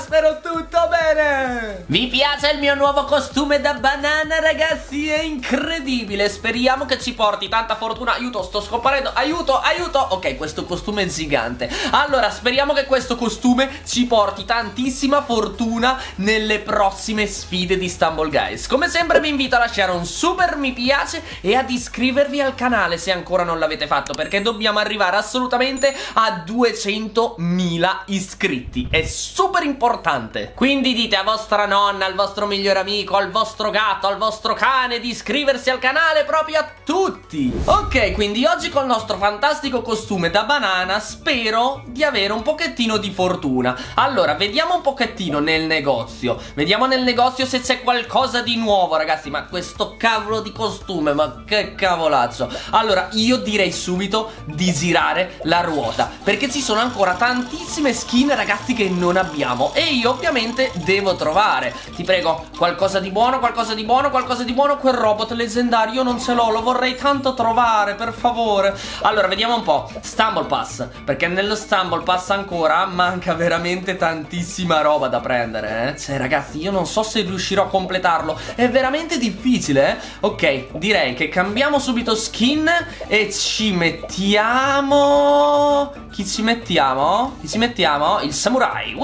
spero tutto bene! Vi piace il mio nuovo costume da banana, ragazzi? È incredibile, speriamo che ci porti tanta fortuna. Aiuto, sto scomparendo, aiuto, aiuto! Ok, questo costume è gigante. Allora, speriamo che questo costume ci porti tantissima fortuna nelle prossime sfide di Stumble Guys. Come sempre vi invito a lasciare un super mi piace e ad iscrivervi al canale se ancora non l'avete fatto, perché dobbiamo arrivare assolutamente a 200.000 iscritti. È super importante. Quindi dite a vostra nonna, al vostro migliore amico, al vostro gatto, al vostro cane di iscriversi al canale proprio a tutti. Ok, quindi oggi col nostro fantastico costume da banana spero di avere un pochettino di fortuna. Allora, vediamo un pochettino nel negozio. Vediamo nel negozio se c'è qualcosa di nuovo, ragazzi. Ma questo cavolo di costume, ma che cavolazzo. Allora, io direi subito di girare la ruota. Perché ci sono ancora tantissime skin, ragazzi, che non abbiamo. E io ovviamente devo trovare. Ti prego, qualcosa di buono, qualcosa di buono, qualcosa di buono. Quel robot leggendario io non ce l'ho, lo vorrei tanto trovare, per favore. Allora, vediamo un po'. Stumble Pass. Perché nello Stumble Pass ancora manca veramente tantissima roba da prendere, eh. Cioè, ragazzi, io non so se riuscirò a completarlo. È veramente difficile, eh. Ok, direi che cambiamo subito skin e ci mettiamo... Chi ci mettiamo? Chi ci mettiamo? Il samurai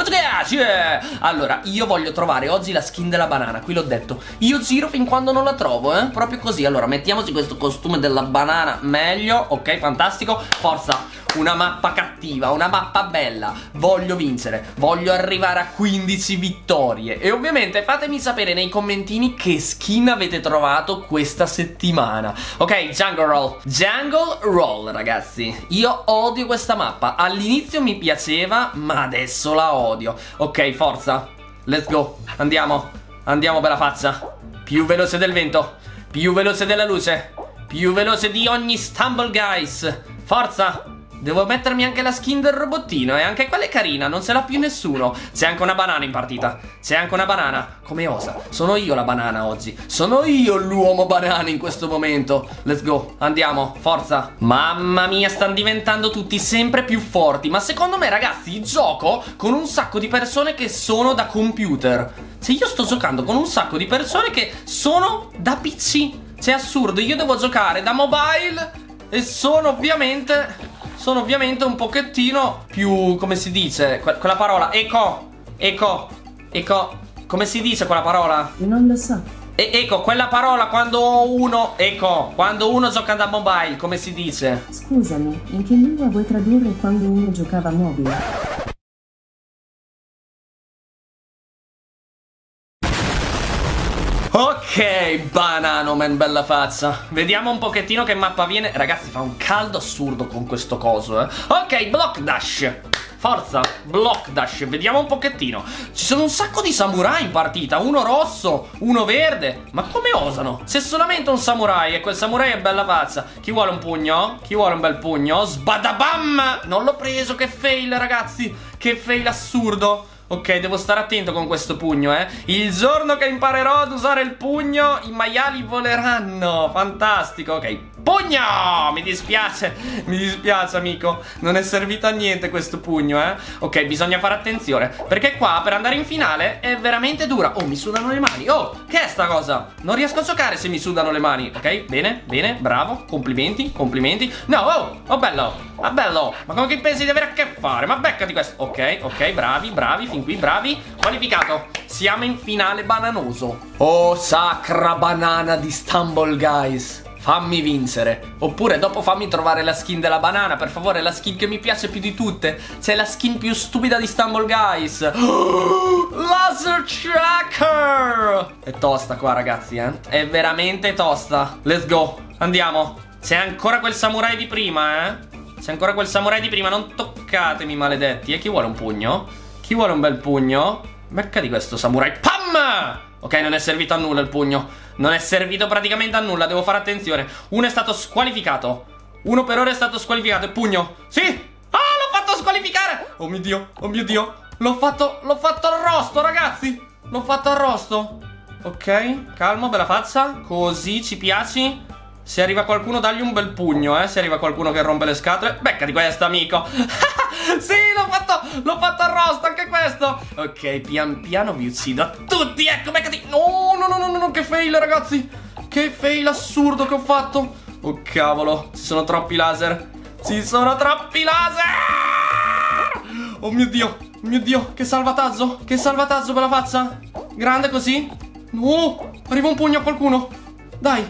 Allora, io voglio trovare oggi la skin della banana Qui l'ho detto Io giro fin quando non la trovo, eh Proprio così Allora, mettiamoci questo costume della banana Meglio, ok, fantastico Forza una mappa cattiva, una mappa bella. Voglio vincere, voglio arrivare a 15 vittorie. E ovviamente fatemi sapere nei commentini che skin avete trovato questa settimana. Ok, Jungle Roll. Jungle Roll, ragazzi. Io odio questa mappa. All'inizio mi piaceva, ma adesso la odio. Ok, forza. Let's go. Andiamo. Andiamo per la faccia. Più veloce del vento. Più veloce della luce. Più veloce di ogni stumble, guys. Forza. Devo mettermi anche la skin del robottino E anche quella è carina, non ce l'ha più nessuno. C'è anche una banana in partita. C'è anche una banana. Come osa? Sono io la banana oggi. Sono io l'uomo banana in questo momento. Let's go, andiamo, forza. Mamma mia, stanno diventando tutti sempre più forti. Ma secondo me ragazzi, gioco con un sacco di persone che sono da computer. Se io sto giocando con un sacco di persone che sono da PC Cioè assurdo, io devo giocare da mobile E sono ovviamente sono ovviamente un pochettino più, come si dice, que quella parola, eco, eco, eco, come si dice quella parola? Non lo so. E ecco, quella parola quando uno, ecco, quando uno gioca da mobile, come si dice? Scusami, in che lingua vuoi tradurre quando uno giocava mobile? Ok, Banano Man, bella faccia. Vediamo un pochettino che mappa viene. Ragazzi, fa un caldo assurdo con questo coso, eh. Ok, Block Dash. Forza, Block Dash, vediamo un pochettino Ci sono un sacco di samurai in partita Uno rosso, uno verde Ma come osano? C'è solamente un samurai E quel samurai è bella pazza Chi vuole un pugno? Chi vuole un bel pugno? Sbadabam! Non l'ho preso, che fail ragazzi Che fail assurdo Ok, devo stare attento con questo pugno, eh. Il giorno che imparerò ad usare il pugno, i maiali voleranno. Fantastico, ok. Pugno! Mi dispiace, mi dispiace, amico. Non è servito a niente questo pugno, eh. Ok, bisogna fare attenzione. Perché qua, per andare in finale, è veramente dura. Oh, mi sudano le mani. Oh, che è sta cosa? Non riesco a giocare se mi sudano le mani. Ok, bene, bene, bravo. Complimenti, complimenti. No, oh, oh, bello. Ma bello, ma con chi pensi di avere a che fare? Ma beccati questo Ok, ok, bravi, bravi, fin qui, bravi Qualificato Siamo in finale bananoso Oh, sacra banana di Stumble Guys Fammi vincere Oppure dopo fammi trovare la skin della banana Per favore, la skin che mi piace più di tutte C'è la skin più stupida di Stumble Guys Laser Tracker È tosta qua ragazzi, eh È veramente tosta Let's go Andiamo C'è ancora quel samurai di prima, eh c'è ancora quel samurai di prima, non toccatemi, maledetti. E chi vuole un pugno? Chi vuole un bel pugno? Becca di questo samurai. PAM! Ok, non è servito a nulla il pugno. Non è servito praticamente a nulla, devo fare attenzione. Uno è stato squalificato. Uno per ora è stato squalificato. E pugno. Sì! Ah, l'ho fatto squalificare! Oh mio Dio, oh mio Dio. L'ho fatto, l'ho fatto arrosto, ragazzi. L'ho fatto arrosto. Ok, calmo, bella faccia. Così ci piaci. Se arriva qualcuno dagli un bel pugno, eh Se arriva qualcuno che rompe le scatole Becca di questo, amico Sì, fatto, l'ho fatto arrosto anche questo. Ok, pian piano vi uccido a tutti. Ecco, beccati. No, no, no, no, no, che fail, ragazzi. Che fail assurdo che ho fatto. Oh, cavolo, ci sono troppi laser. Ci sono troppi laser. Oh mio Dio, oh mio Dio, che salvataggio. Che salvataggio per la faccia. Grande così. No, arriva un pugno a qualcuno. Dai,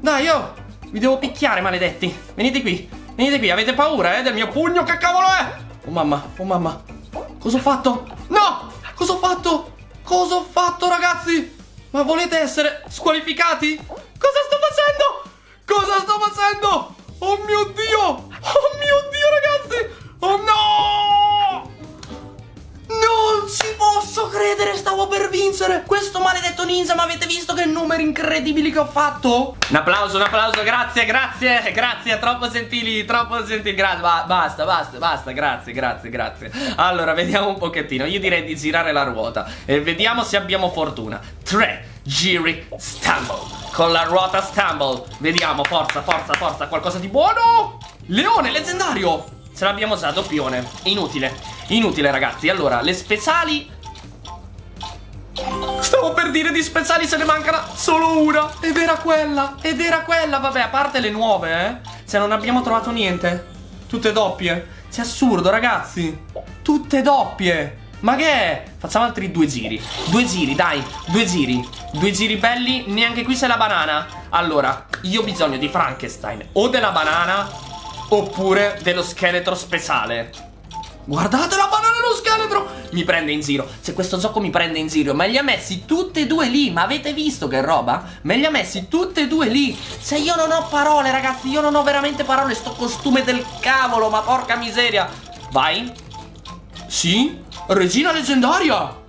dai, oh. Vi devo picchiare, maledetti. Venite qui. Venite qui, avete paura, eh, del mio pugno? Che cavolo è? Oh mamma, oh mamma. Cosa ho fatto? No! Cosa ho fatto? Cosa ho fatto, ragazzi? Ma volete essere squalificati? Cosa sto facendo? Cosa sto facendo? Oh mio Dio! Oh mio Dio, ragazzi! Oh no! Non ci posso credere, stavo per vincere. Questo maledetto ninja, ma avete visto che numeri incredibili che ho fatto? Un applauso, un applauso, grazie, grazie, grazie Troppo gentili, troppo gentili Grazie, ba basta, basta, basta, grazie, grazie, grazie. Allora, vediamo un pochettino Io direi di girare la ruota E vediamo se abbiamo fortuna. Tre giri stumble Con la ruota stumble Vediamo, forza, forza, forza Qualcosa di buono? Leone, leggendario Ce l'abbiamo già, doppione. Inutile. Inutile ragazzi. Allora, le speciali. Stavo per dire di speciali se ne mancano solo una. Ed era quella Ed era quella. Vabbè, a parte le nuove, eh. Cioè, non abbiamo trovato niente. Tutte doppie. Cioè, assurdo, ragazzi. Tutte doppie. Ma che è? Facciamo altri due giri. Due giri, dai. Due giri. Due giri belli. Neanche qui c'è la banana. Allora, io ho bisogno di Frankenstein O della banana Oppure dello scheletro speciale. Guardate la banana e lo scheletro! Mi prende in giro. Se questo gioco mi prende in giro Me li ha messi tutte e due lì. Ma avete visto che roba? Me li ha messi tutte e due lì. Se io non ho parole ragazzi Io non ho veramente parole. Sto costume del cavolo Ma porca miseria. Vai. Sì. Regina leggendaria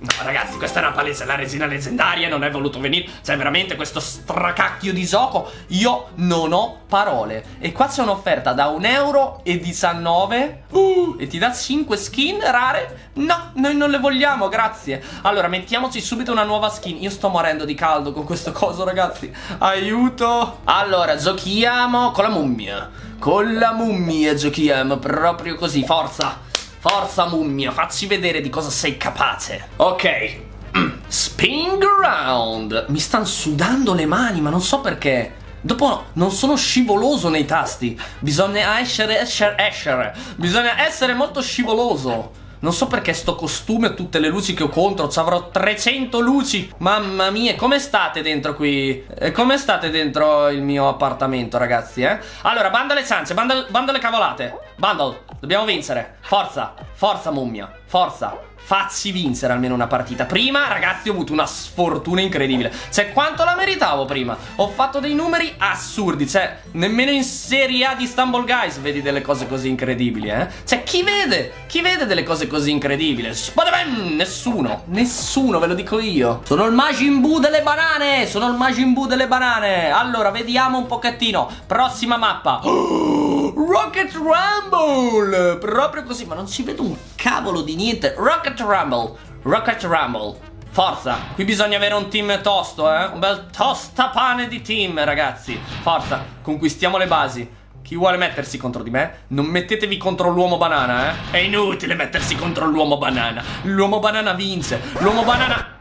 No ragazzi questa è una palese La regina leggendaria non è voluto venire. Cioè veramente questo stracacchio di gioco. Io non ho parole. E qua c'è un'offerta da 1,19€ uh, E ti dà 5 skin rare? No, noi non le vogliamo, grazie. Allora mettiamoci subito una nuova skin. Io sto morendo di caldo con questo coso ragazzi. Aiuto. Allora giochiamo con la mummia. Con la mummia giochiamo Proprio così, forza Forza mummia, facci vedere di cosa sei capace. Ok. Spin around. Mi stanno sudando le mani, ma non so perché. Dopo non sono scivoloso nei tasti. Bisogna essere, essere, essere. Bisogna essere molto scivoloso. Non so perché sto costume, tutte le luci che ho contro, ci avrò 300 luci. Mamma mia, come state dentro qui? Eh, come state dentro il mio appartamento, ragazzi, eh? Allora, bando le ciance, bando, bando le cavolate. Bundle, dobbiamo vincere. Forza, forza mummia, forza. Facci vincere almeno una partita Prima, ragazzi, ho avuto una sfortuna incredibile Cioè, quanto la meritavo prima? Ho fatto dei numeri assurdi Cioè, nemmeno in Serie A di Stumble Guys Vedi delle cose così incredibili, eh? Cioè, chi vede? Chi vede delle cose così incredibili? Spider-Man! Nessuno Nessuno, ve lo dico io Sono il Majin Buu delle banane Sono il Majin Buu delle banane Allora, vediamo un pochettino Prossima mappa Rocket Rumble Proprio così, ma non ci vedo un cavolo di niente Rocket Rumble Rocket Rumble Forza, qui bisogna avere un team tosto, eh Un bel tostapane di team, ragazzi Forza, conquistiamo le basi chi vuole mettersi contro di me, non mettetevi contro l'uomo banana, eh? È inutile mettersi contro l'uomo banana. L'uomo banana vince. L'uomo banana...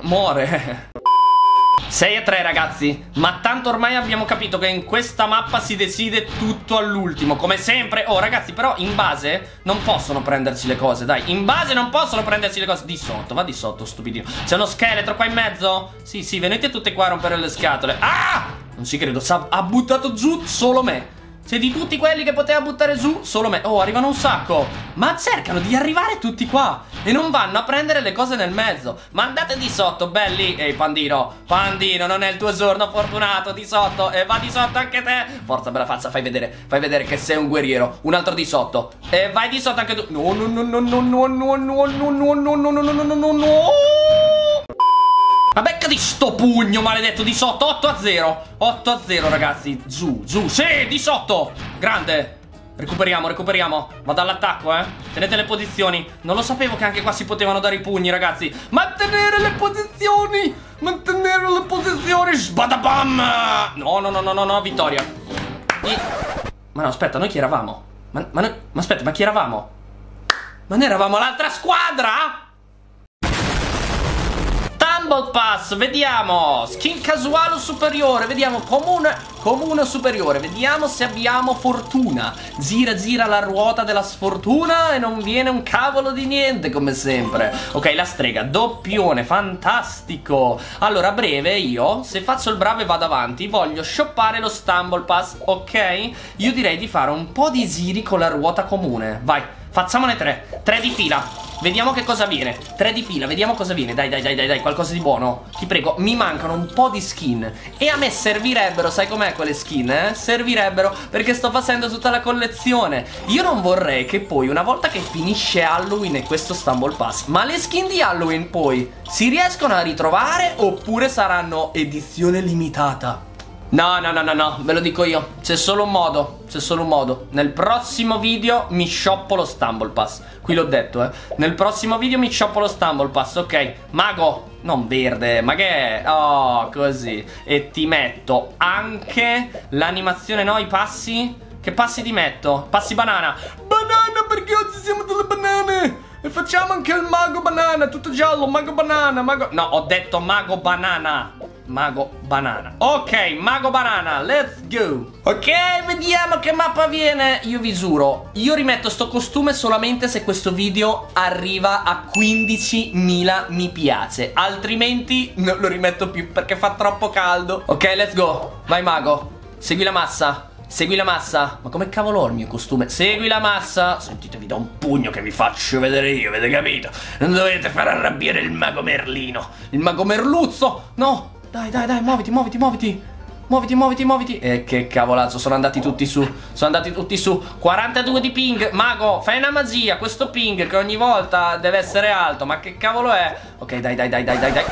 Muore. 6 a 3 ragazzi. Ma tanto ormai abbiamo capito che in questa mappa si decide tutto all'ultimo Come sempre. Oh ragazzi però in base non possono prenderci le cose Dai. In base non possono prenderci le cose. Di sotto va di sotto stupidino C'è uno scheletro qua in mezzo? Sì sì venite tutte qua a rompere le scatole. Ah! Non ci credo. Ha buttato giù solo me cioè di tutti quelli che poteva buttare giù, solo me. Oh, arrivano un sacco. Ma cercano di arrivare tutti qua. E non vanno a prendere le cose nel mezzo. Ma andate di sotto, belli. Ehi, Pandino. Pandino, non è il tuo giorno fortunato. Di sotto. E va di sotto anche te. Forza, bella faccia, fai vedere. Fai vedere che sei un guerriero. Un altro di sotto. E vai di sotto anche tu. No, no, no, no, no, no, no, no, no, no, no, no, no, no, no, no, no. Ma beccati sto pugno maledetto di sotto 8 a 0 8 a 0 ragazzi. Giù, giù, sì, di sotto. Grande. Recuperiamo, recuperiamo. Vado all'attacco, eh. Tenete le posizioni. Non lo sapevo che anche qua si potevano dare i pugni, ragazzi. Mantenere le posizioni! Mantenere le posizioni! Sbadabam No, no, no, no, no, no, vittoria. I... Ma no, aspetta, noi chi eravamo? Ma, ma, ma aspetta, ma chi eravamo? Non eravamo l'altra squadra? Tumble Pass, vediamo. Skin casuale superiore Vediamo comune, comune superiore. Vediamo se abbiamo fortuna. Gira gira la ruota della sfortuna E non viene un cavolo di niente come sempre. Ok, la strega, doppione, fantastico. Allora, a breve io, se faccio il bravo e vado avanti Voglio shoppare lo Stumble Pass, ok? Io direi di fare un po' di giri con la ruota comune. Vai, facciamone tre Tre di fila Vediamo che cosa viene. Tre di fila, vediamo cosa viene. Dai, dai, dai, dai, dai, qualcosa di buono. Ti prego, mi mancano un po' di skin. E a me servirebbero, sai com'è quelle skin, eh? Servirebbero perché sto facendo tutta la collezione. Io non vorrei che poi, una volta che finisce Halloween e questo Stumble Pass, ma le skin di Halloween poi si riescono a ritrovare oppure saranno edizione limitata? No, no, no, no, no, ve lo dico io. C'è solo un modo, c'è solo un modo. Nel prossimo video mi shoppo lo Stumble Pass. Qui l'ho detto, eh. Nel prossimo video mi shoppo lo Stumble Pass, ok. Mago, non verde, ma che è? Oh, così. E ti metto anche l'animazione, no, i passi? Che passi ti metto? Passi banana. Banana, perché oggi siamo delle banane? E facciamo anche il mago banana, tutto giallo, mago banana, mago... No, ho detto mago banana. Mago Banana Ok, Mago Banana, let's go Ok, vediamo che mappa viene Io vi giuro, io rimetto sto costume solamente se questo video arriva a 15.000 mi piace Altrimenti non lo rimetto più perché fa troppo caldo Ok, let's go Vai Mago, segui la massa Segui la massa. Ma come cavolo ho il mio costume? Segui la massa. Sentite, vi do un pugno che vi faccio vedere io, avete capito? Non dovete far arrabbiare il mago Merlino. Il mago Merluzzo. No, dai, dai, dai, muoviti, muoviti, muoviti. Muoviti, muoviti, muoviti. E che cavolazzo, sono andati tutti su. Sono andati tutti su. 42 di ping. Mago, fai una magia. Questo ping che ogni volta deve essere alto. Ma che cavolo è? Ok, dai, dai, dai, dai, dai, dai.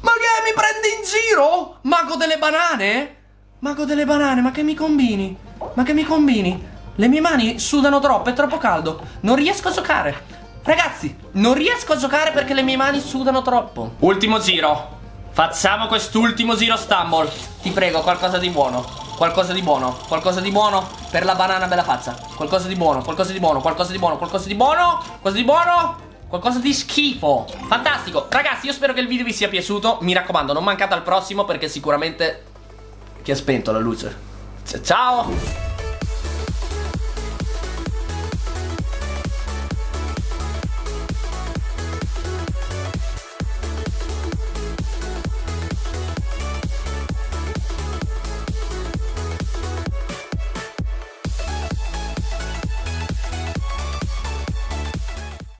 Ma che mi prendi in giro? Mago delle banane? Mago delle banane, ma che mi combini? Ma che mi combini? Le mie mani sudano troppo, è troppo caldo. Non riesco a giocare. Ragazzi, non riesco a giocare perché le mie mani sudano troppo. Ultimo giro. Facciamo quest'ultimo giro stumble. Ti prego, qualcosa di buono. Qualcosa di buono. Qualcosa di buono per la banana bella faccia. Qualcosa di buono, qualcosa di buono, qualcosa di buono Qualcosa di buono, qualcosa di buono Qualcosa di schifo. Fantastico. Ragazzi, io spero che il video vi sia piaciuto. Mi raccomando, non mancate al prossimo perché sicuramente Chi ha spento la luce. Ciao